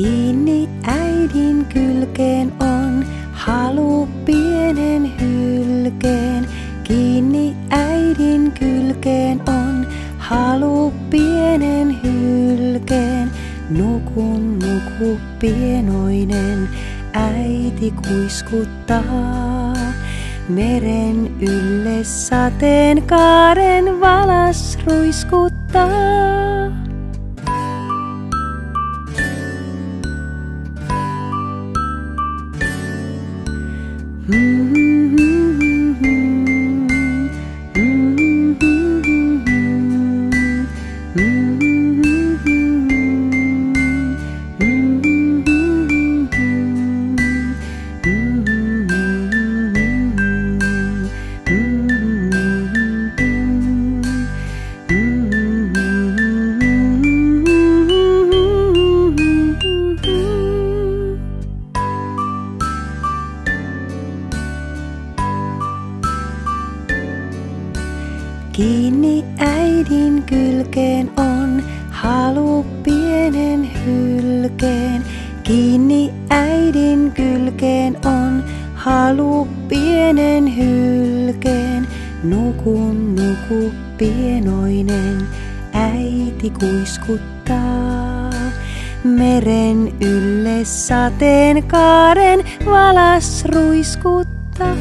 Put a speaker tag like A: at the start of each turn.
A: Kiinni äidin kylkeen on halu pienen hylkeen. Kiinni äidin kylkeen on halu pienen hylkeen. Nukun nuku pienoinen, äiti kuiskuttaa. Meren ylle sateen kaaren valas ruiskuttaa. Mm-hmm. Kiinni äidin kylkeen on halu pienen hylkeen. Kiinni äidin kylkeen on halu pienen hylkeen. Nukun nuku pienoinen, äiti kuiskuttaa. Meren ylle sateen kaaren valas ruiskuttaa.